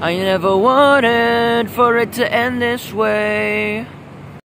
I never wanted for it to end this way.